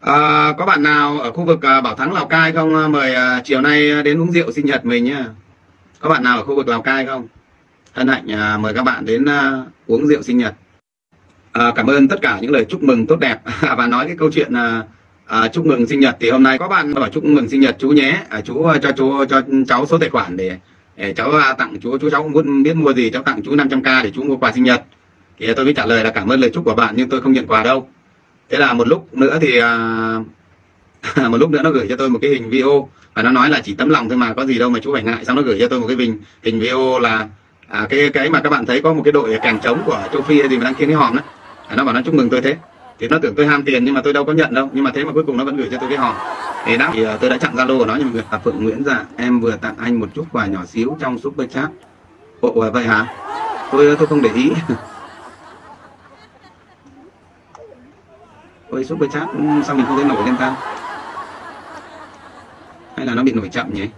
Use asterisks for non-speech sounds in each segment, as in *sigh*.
À, có bạn nào ở khu vực à, Bảo Thắng Lào Cai không? Ờ, mời à, chiều nay đến uống rượu sinh nhật mình nhé. Có bạn nào ở khu vực Lào Cai không? Hân hạnh à, mời các bạn đến à, uống rượu sinh nhật. À, cảm ơn tất cả những lời chúc mừng tốt đẹp *laughs* và nói cái câu chuyện à, à, chúc mừng sinh nhật thì hôm nay có bạn bảo chúc mừng sinh nhật chú nhé. À, chú cho chú cho cháu số tài khoản để, để cháu à, tặng chú chú cháu không muốn biết mua gì cháu tặng chú 500k để chú mua quà sinh nhật. Thì tôi mới trả lời là cảm ơn lời chúc của bạn nhưng tôi không nhận quà đâu thế là một lúc nữa thì uh, *laughs* một lúc nữa nó gửi cho tôi một cái hình video và nó nói là chỉ tấm lòng thôi mà có gì đâu mà chú phải ngại. Xong nó gửi cho tôi một cái hình hình video là à, cái cái mà các bạn thấy có một cái đội càng trống của châu phi hay gì mà đang khiến cái hòm đó. À, nó bảo nó chúc mừng tôi thế. Thì nó tưởng tôi ham tiền nhưng mà tôi đâu có nhận đâu. Nhưng mà thế mà cuối cùng nó vẫn gửi cho tôi cái hòm. Thì đó thì uh, tôi đã chặn zalo của nó nhưng mà à, phượng nguyễn dạ em vừa tặng anh một chút quà nhỏ xíu trong super chat. Ồ vậy hả? Tôi tôi không để ý. *laughs* Ôi super chat ừ, sao mình không thấy nổi lên ta? Hay là nó bị nổi chậm nhỉ?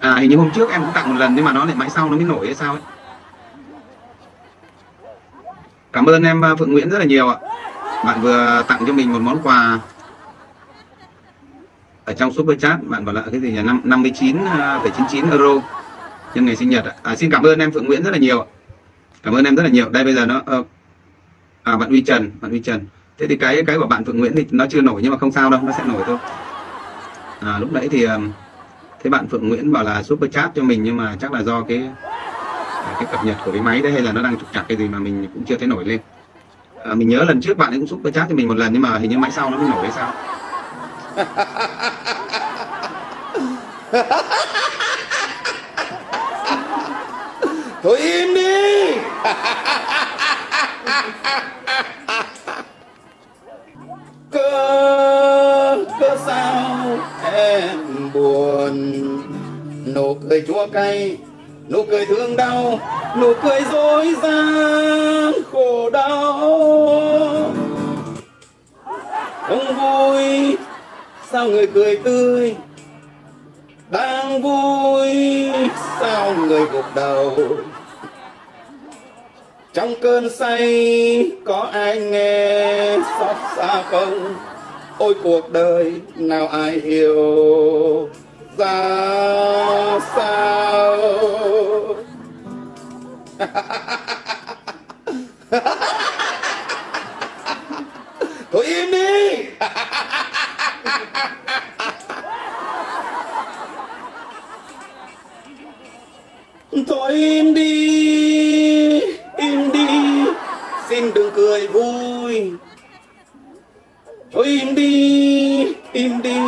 À hình như hôm trước em cũng tặng một lần nhưng mà nó lại mãi sau nó mới nổi hay sao ấy? Cảm ơn em à, Phượng Nguyễn rất là nhiều ạ. Bạn vừa tặng cho mình một món quà Ở trong super chat bạn bảo là cái gì nhỉ? 59,99 à, euro Nhân ngày sinh nhật ạ. À, Xin cảm ơn em Phượng Nguyễn rất là nhiều ạ. Cảm ơn em rất là nhiều. Đây bây giờ nó ờ, À bạn Uy Trần Bạn Uy Trần thế thì cái cái của bạn Phượng Nguyễn thì nó chưa nổi nhưng mà không sao đâu nó sẽ nổi thôi. À, lúc nãy thì thế bạn Phượng Nguyễn bảo là super chat cho mình nhưng mà chắc là do cái cái cập nhật của cái máy đấy hay là nó đang trục trặc cái gì mà mình cũng chưa thấy nổi lên. À, mình nhớ lần trước bạn ấy cũng super chat cho mình một lần nhưng mà hình như máy sau nó mới nổi hay sao? Thôi im đi. Sao em buồn? Nụ cười chua cay, nụ cười thương đau, nụ cười dối gian khổ đau. Không vui, sao người cười tươi? Đang vui, sao người gục đầu? Trong cơn say có ai nghe xót xa không? Ôi, cuộc đời nào ai hiểu? Ra sao? *laughs* Thôi im đi. *laughs* Thôi im đi im đi. Xin đừng cười vui thôi im đi im đi,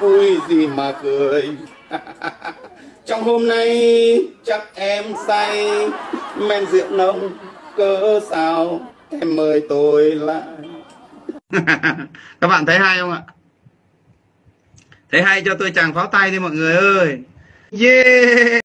vui gì mà cười. *laughs* Trong hôm nay chắc em say, men rượu nồng, cớ sao em mời tôi lại? *laughs* Các bạn thấy hay không ạ? Thấy hay cho tôi chàng pháo tay đi mọi người ơi. Yeah!